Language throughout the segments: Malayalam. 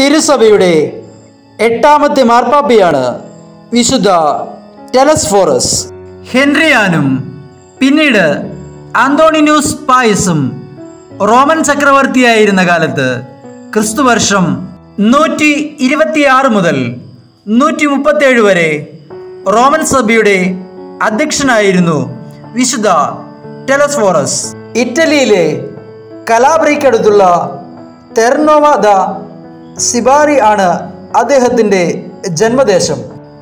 തിരുസഭയുടെ എട്ടാമത്തെ മാർപ്പാപ്പയാണ് വിശുദ്ധ ടെലസ്ഫോറസ്. ഹെൻറിയാനും പിന്നീട് ആന്തോണിന്യൂസ് പായസും റോമൻ ചക്രവർത്തിയായിരുന്ന കാലത്ത് ക്രിസ്തുവർഷം നൂറ്റി ഇരുപത്തിയാറ് മുതൽ നൂറ്റി മുപ്പത്തേഴ് വരെ റോമൻ സഭയുടെ അധ്യക്ഷനായിരുന്നു വിശുദ്ധ ടെലസ്ഫോറസ്. ഇറ്റലിയിലെ കലാബ്രിക്കടുത്തുള്ള തെർനോവ ദ സിബാറി ആണ് അദ്ദേഹത്തിന്റെ ജന്മദേശം.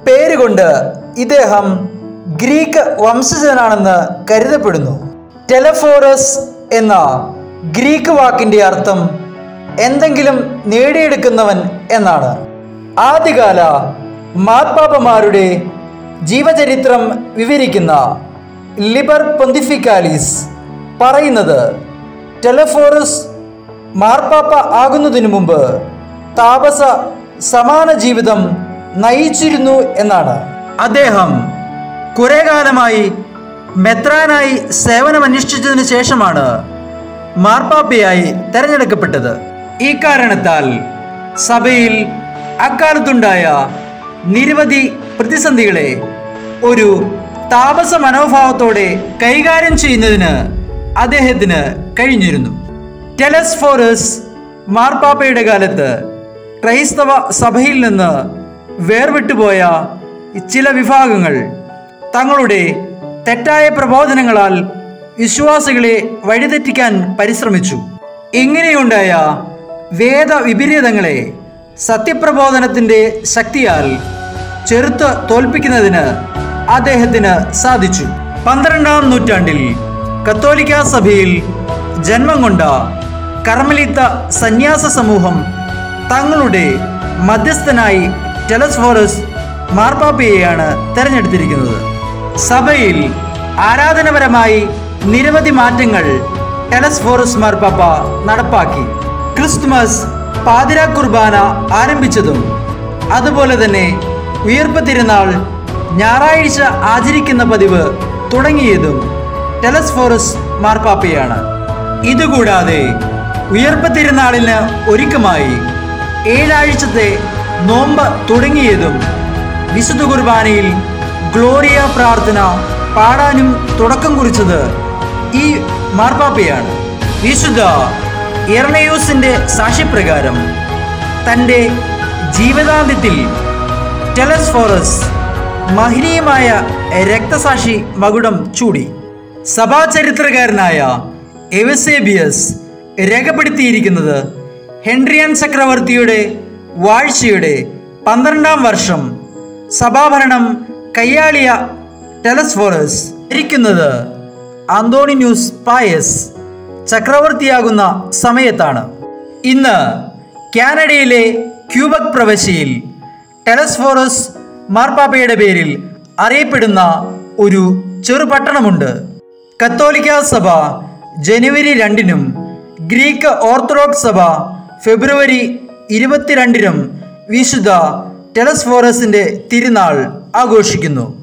പേരുകൊണ്ട് ഇദ്ദേഹം ഗ്രീക്ക് വംശജനാണെന്ന് കരുതപ്പെടുന്നു. ടെലഫോറസ് എന്ന ഗ്രീക്ക് വാക്കിന്റെ അർത്ഥം എന്തെങ്കിലും നേടിയെടുക്കുന്നവൻ എന്നാണ്. ആദ്യകാല മാർപ്പാപ്പമാരുടെ ജീവചരിത്രം വിവരിക്കുന്ന ലിബർ പൊന്തിഫിക്കാലിസ് പറയുന്നത് ടെലഫോറസ് മാർപ്പാപ്പ ആകുന്നതിനു മുമ്പ് താപസ സമാന ജീവിതം നയിച്ചിരുന്നു എന്നാണ്. അദ്ദേഹം കുറെ കാലമായി മെത്രാനായി സേവനമനുഷ്ഠിച്ചതിനു ശേഷമാണ് മാർപ്പാപ്പയായി തെരഞ്ഞെടുക്കപ്പെട്ടത്. ഈ കാരണത്താൽ സഭയിൽ അക്കാലത്തുണ്ടായ നിരവധി പ്രതിസന്ധികളെ ഒരു താപസ മനോഭാവത്തോടെ കൈകാര്യം ചെയ്യുന്നതിന് അദ്ദേഹത്തിന് കഴിഞ്ഞിരുന്നു. ടെലസ്ഫോറസ് മാർപ്പാപ്പയുടെ കാലത്ത് ക്രൈസ്തവ സഭയിൽ നിന്ന് വേർവിട്ടുപോയ ചില വിഭാഗങ്ങൾ തങ്ങളുടെ തെറ്റായ പ്രബോധനങ്ങളാൽ വിശ്വാസികളെ വഴിതെറ്റിക്കാൻ പരിശ്രമിച്ചു. ഇങ്ങനെയുണ്ടായ വേദ വിപരീതങ്ങളെ സത്യപ്രബോധനത്തിന്റെ ശക്തിയാൽ ചെറുത്ത് തോൽപ്പിക്കുന്നതിന് അദ്ദേഹത്തിന് സാധിച്ചു. പന്ത്രണ്ടാം നൂറ്റാണ്ടിൽ കത്തോലിക്ക സഭയിൽ ജന്മം കൊണ്ട കർമ്മലിത്ത സന്യാസ സമൂഹം തങ്ങളുടെ മധ്യസ്ഥനായി ടെലസ്ഫോറസ് മാർപ്പാപ്പയെയാണ് തെരഞ്ഞെടുത്തിരിക്കുന്നത്. സഭയിൽ ആരാധനപരമായി നിരവധി മാറ്റങ്ങൾ ടെലസ്ഫോറസ് മാർപ്പാപ്പ നടപ്പാക്കി. ക്രിസ്തുമസ് പാതിര കുർബാന ആരംഭിച്ചതും അതുപോലെ തന്നെ ഉയർപ്പ് തിരുനാൾ ഞായറാഴ്ച ആചരിക്കുന്ന പതിവ് തുടങ്ങിയതും ടെലസ്ഫോറസ് മാർപ്പാപ്പയാണ്. ഇതുകൂടാതെ ഉയർപ്പ് തിരുനാളിന് ഒരുക്കമായി ഏഴാഴ്ചത്തെ നോമ്പ് തുടങ്ങിയതും വിശുദ്ധ കുർബാനയിൽ ഗ്ലോറിയ പ്രാർത്ഥന പാടാനും തുടക്കം കുറിച്ചത് ഈ മാർപ്പാപ്പയാണ്. വിശുദ്ധ എർണയോസിന്റെ സാക്ഷ്യപ്രകാരം തന്റെ ജീവിതാന്ത്യത്തിൽ ടെലസ്ഫോറസ് മഹനീയമായ രക്തസാക്ഷി മകുടം ചൂടി. സഭാചരിത്രകാരനായ എവസേബിയസ് രേഖപ്പെടുത്തിയിരിക്കുന്നത് ഹെൻറിയൻ ചക്രവർത്തിയുടെ വാഴ്ചയുടെ പന്ത്രണ്ടാം വർഷം സഭാഭരണം കയ്യാളിയ ടെലസ്ഫോറസ് ഇരിക്കുന്നത് അന്തോണിന്യൂസ് പായസ് ചക്രവർത്തിയാകുന്ന സമയത്താണ്. ഇന്ന് കാനഡയിലെ ക്യൂബക് പ്രവശ്യയിൽ ടെലസ്ഫോറസ് മാർപ്പാപ്പയുടെ പേരിൽ അറിയപ്പെടുന്ന ഒരു ചെറുപട്ടണമുണ്ട് കത്തോലിക്ക സഭ ജനുവരി രണ്ടിനും ഗ്രീക്ക് ഓർത്തഡോക്സ് സഭ ഫെബ്രുവരി ഇരുപത്തിരണ്ടിനും വിശുദ്ധ ടെലസ്ഫോറസിന്റെ തിരുനാൾ ആഘോഷിക്കുന്നു.